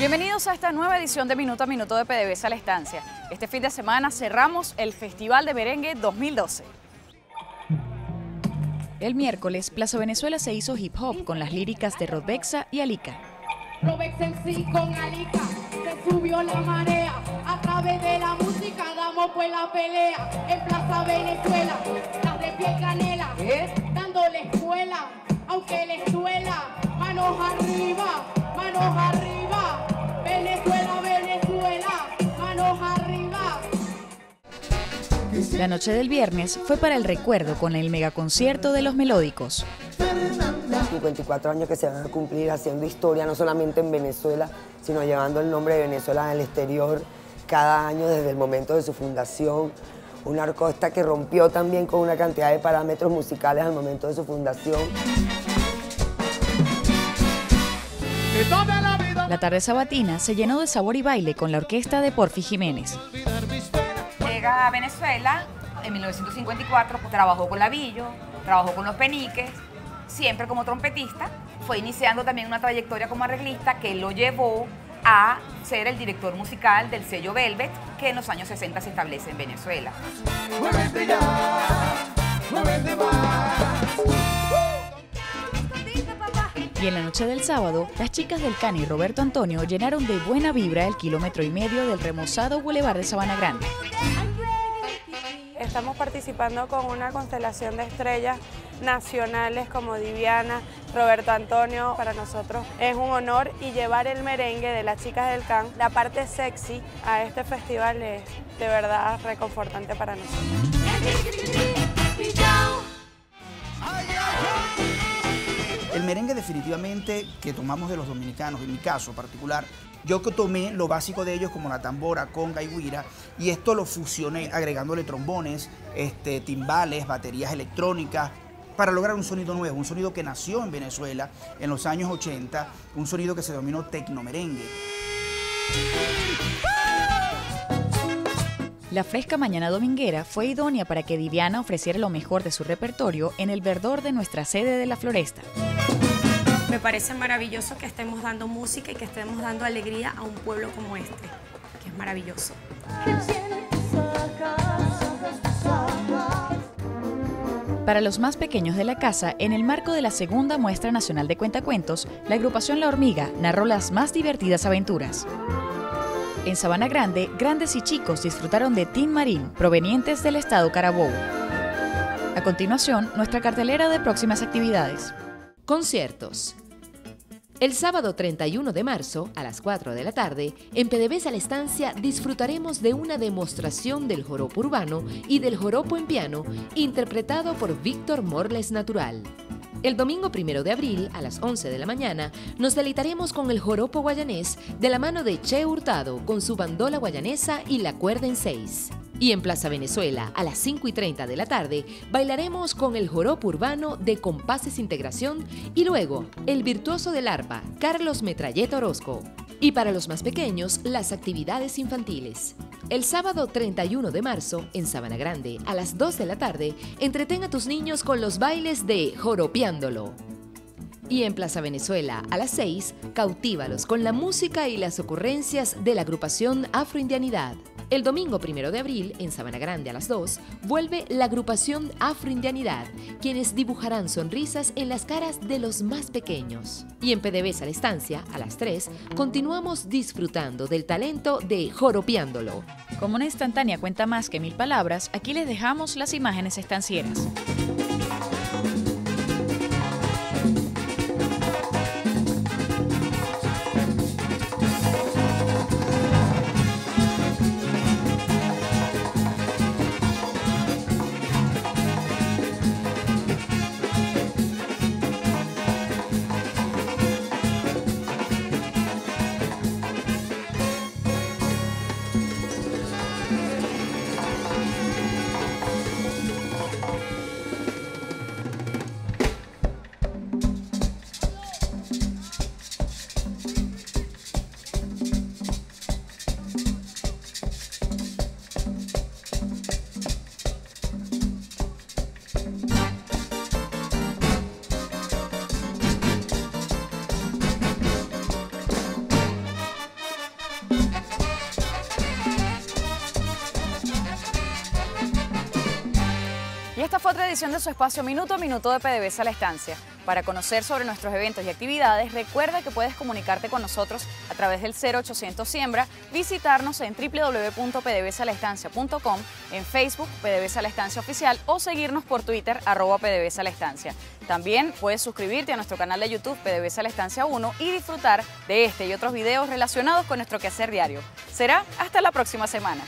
Bienvenidos a esta nueva edición de Minuto a Minuto de PDVSA La Estancia. Este fin de semana cerramos el Festival de Merengue 2012. El miércoles, Plaza Venezuela se hizo hip hop con las líricas de Rodbexa y Alika. Robex en sí con Alica, subió la marea, a través de la música damos pues la pelea, en Plaza Venezuela, las de pie canela, dándole escuela, aunque les duela, manos arriba, manos arriba, Venezuela, Venezuela, manos arriba. La noche del viernes fue para el recuerdo con el megaconcierto de los melódicos. 54 años que se van a cumplir haciendo historia, no solamente en Venezuela, sino llevando el nombre de Venezuela al exterior cada año desde el momento de su fundación. Una orquesta que rompió también con una cantidad de parámetros musicales al momento de su fundación. La tarde sabatina se llenó de sabor y baile con la orquesta de Porfi Jiménez. Llega a Venezuela en 1954, trabajó con Lavillo, trabajó con los Peniques, siempre como trompetista. Fue iniciando también una trayectoria como arreglista que lo llevó a ser el director musical del sello Velvet, que en los años 60 se establece en Venezuela. Y en la noche del sábado, las chicas del Cani y Roberto Antonio llenaron de buena vibra el kilómetro y medio del remozado Boulevard de Sabana Grande. Estamos participando con una constelación de estrellas nacionales como Diviana, Roberto Antonio. Para nosotros es un honor y llevar el merengue de las chicas del CAN, la parte sexy, a este festival es de verdad reconfortante para nosotros. El merengue definitivamente que tomamos de los dominicanos, en mi caso particular, yo que tomé lo básico de ellos como la tambora, conga y guira, y esto lo fusioné agregándole trombones, este, timbales, baterías electrónicas, para lograr un sonido nuevo, un sonido que nació en Venezuela en los años 80, un sonido que se denominó tecnomerengue. La fresca mañana dominguera fue idónea para que Diviana ofreciera lo mejor de su repertorio en el verdor de nuestra sede de la Floresta. Me parece maravilloso que estemos dando música y que estemos dando alegría a un pueblo como este, que es maravilloso. Para los más pequeños de la casa, en el marco de la segunda muestra nacional de cuentacuentos, la agrupación La Hormiga narró las más divertidas aventuras. En Sabana Grande, grandes y chicos disfrutaron de Tin Marín, provenientes del estado Carabobo. A continuación, nuestra cartelera de próximas actividades. Conciertos. El sábado 31 de marzo, a las 4 de la tarde, en PDVSA La Estancia disfrutaremos de una demostración del joropo urbano y del joropo en piano, interpretado por Víctor Morles Natural. El domingo 1 de abril, a las 11 de la mañana, nos deleitaremos con el joropo guayanés de la mano de Che Hurtado con su bandola guayanesa y la cuerda en seis. Y en Plaza Venezuela, a las 5 y 30 de la tarde, bailaremos con el joropo urbano de Compases Integración y luego el virtuoso del arpa, Carlos Metralleta Orozco. Y para los más pequeños, las actividades infantiles. El sábado 31 de marzo, en Sabana Grande, a las 2 de la tarde, entretén a tus niños con los bailes de Joropiándolo. Y en Plaza Venezuela, a las 6, cautívalos con la música y las ocurrencias de la agrupación Afroindianidad. El domingo 1 de abril, en Sabana Grande a las 2, vuelve la agrupación Afroindianidad, quienes dibujarán sonrisas en las caras de los más pequeños. Y en PDVSA La Estancia, a las 3, continuamos disfrutando del talento de Joropiándolo. Como una instantánea cuenta más que mil palabras, aquí les dejamos las imágenes estancieras. Esta fue otra edición de su espacio Minuto a Minuto de PDVSA La Estancia. Para conocer sobre nuestros eventos y actividades, recuerda que puedes comunicarte con nosotros a través del 0800 Siembra, visitarnos en www.pdvsalaestancia.com, en Facebook PDVSA La Estancia Oficial o seguirnos por Twitter arroba PDVSA. También puedes suscribirte a nuestro canal de YouTube PDVSA La Estancia 1 y disfrutar de este y otros videos relacionados con nuestro quehacer diario. Será hasta la próxima semana.